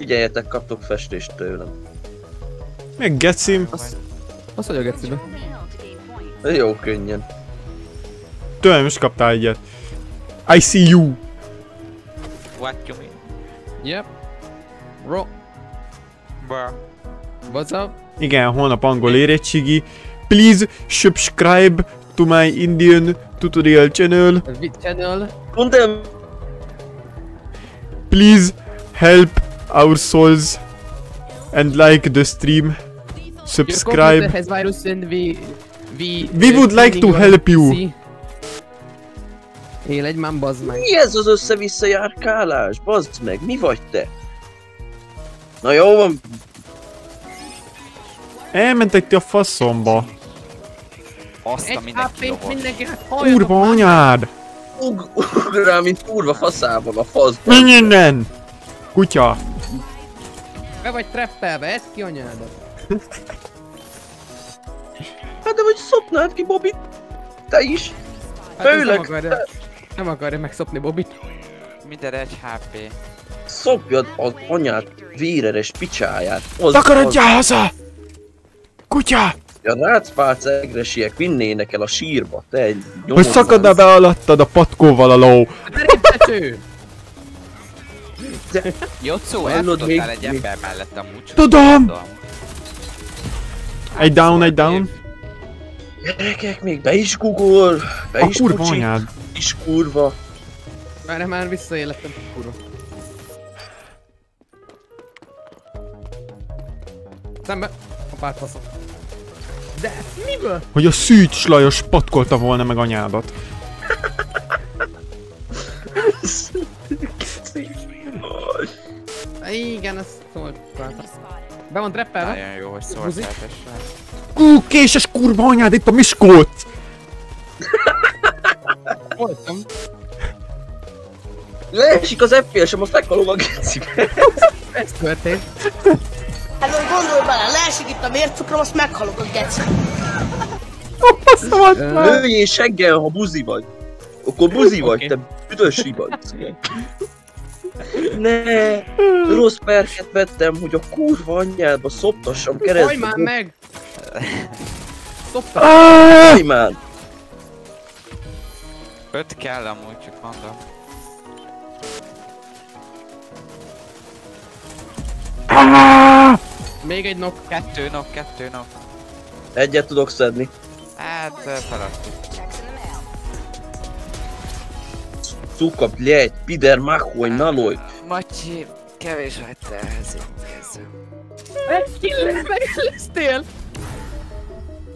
Figyeljetek, kaptok festést tőlem. Meg gecim. Azt, azt hogy a gecibe. Jó könnyen. Tőlem is kaptál egyet. I see you. What you mean? Yep. Ro. Bruh. What's up? Igen, holnap angol érettségi. Please subscribe to my Indian tutorial channel. Vid channel. El, Please help our souls and like the stream. Your Subscribe. has virus and we... We, We would like to help you. Él egy már bazd meg. mi ez az össze-vissza járkálás? Bazd meg, mi vagy te? Na jó van, Elmentek ti a faszomba. Azt a mindenki Kurva anyád! ug, ug rá, mint kurva faszában a faszban. Menj innen! Kutya! Be vagy treppelve, ez ki anyádat. Hát de vagy szopnád ki, Bobby? Te is? Hát ez Főleg nem akarja, nem akarja megszopni Bobit. Minden egy HP. Szopjad az anyád véreres picsáját. Az, Takarodjál haza! Kutya! A rácpálc egresiek vinnének el a sírba, te egy Hogy nyomozás. szakadna be alattad a patkóval a ló. Teréptető! Jocó, elfutottál még- egy ember mellett amúgy. Tudom! tudom. Egy down, egy down. Gyerekek, még be is gugol, be A is kurva anyád. is kurva. Már már visszaélettem, kurva. Szembe! A pártfaszok. De miből? Hogy a Szűcs Lajos patkolta volna meg anyádat. Igen, ezt szólt. Be van treppelve? Nagyon jó, hogy szólt Buzi. feltessel. Ú, késes kurva anyád, itt a Miskolc! Voltam. Leesik az FPS-em, azt meghalom a gecibe. Ez történt. Hát most gondolj bele, leesik itt a vércukrom, azt meghalok a geci. Lőjél seggel, ha buzi vagy. Akkor buzi vagy, Oké. te büdös vagy. Ne, rossz perket vettem, hogy a kurva anyjádba szoptassam keresztül. már meg! Szopta! Ah! Simán. Öt kell amúgy, csak mondom. Ah! Még egy nok. Kettő nap, kettő nap. Egyet tudok szedni. Hát, feladtuk. Suka, blядь, pider, mahoj, naloj. Macsi, kevés vagy te ehhez kezdem. Egy killer megelőztél!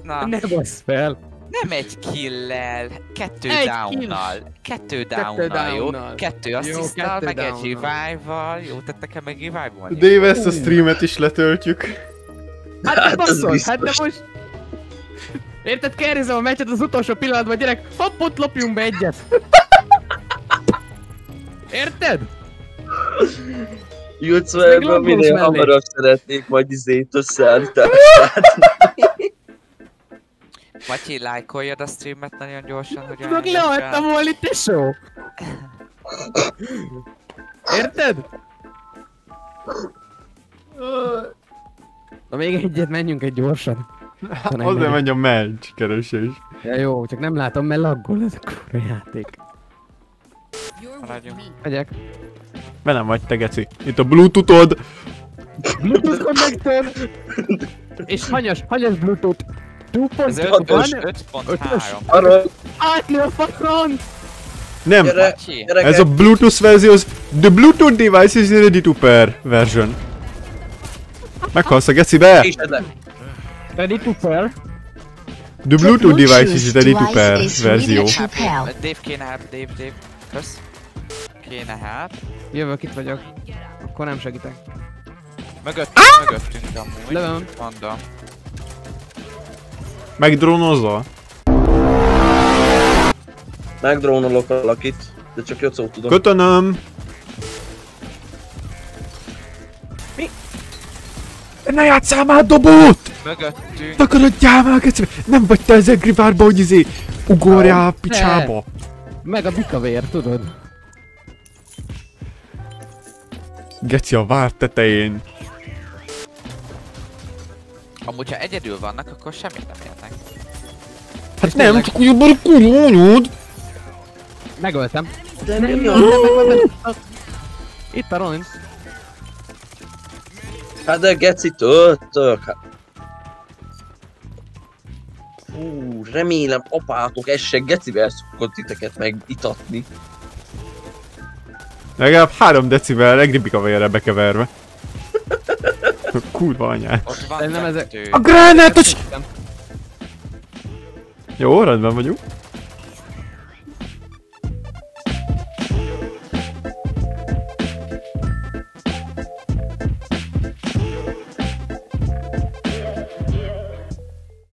Na, Ne bassz fel! nem egy kill-lel, kettő Egy down-nal. Kettő down-nal, jó? down-nal. Kettő Jó, assist-tal, kettő meg egy down-nal. revive-val. Jó, tehát nekem meg revive-val. Dave, ezt a streamet is letöltjük. Hát Hát, te az basszol, biztos. hát de most... Érted, kerrizem a meccset az utolsó pillanatban, gyerek, hoppot lopjunk be egyet! Érted? Jutszvában Globus minél mellé. hamarabb szeretnék majd izét összeállítani. Matyi, lájkoljad a streamet nagyon gyorsan, hogy Tudok, olyan lehagytam volna itt, tesó! Érted? Na még egyet, menjünk egy gyorsan. Azért megy. a meccs keresés. Ja, jó, csak nem látom, mert laggol ez a kurva játék. Haladjunk. Megyek. Velem vagy te geci. Itt a bluetoothod. Bluetooth connector! És hanyas, hanyas Bluetooth. Ez 2.1 5.3. Arra, Átlő a fakron! Nem, gyere, ez a bluetooth verzió, the bluetooth device is ready to pair version. Meghalsz a gecibe? Ready to pair? The bluetooth device is ready to pair verzió. Dave kéne help, Dave, Dave. Kösz. Kéne help. Jövök, itt vagyok. Akkor nem segítek. Mögött, mögöttünk amúgy. Lövöm. Mondom. Megdrónozol? Megdrónolok valakit, de csak Jocó tudom. Köszönöm. Mi? Ne játsszál már dobót! Mögöttünk. Takarodjál már, gecibe! Nem vagy te az Egrivárba, hogy izé ugorjál a picsába. Meg a bikavér, tudod? Geci a vár tetején. Amúgy ha egyedül vannak, akkor semmit nem érnek. Hát nem, csak úgy a kurva anyud. Megöltem. De Nem, a... nem, meg, meg, meg. Itt a Ronin. Hát de geci töltök. Hát. Fú, remélem apátok essen gecivel szokott titeket megitatni. Legalább 3 decibel legribik a vérre bekeverve. Kurva anyát. Ott van nem ezek-. A gránátos! Jó, rendben vagyunk.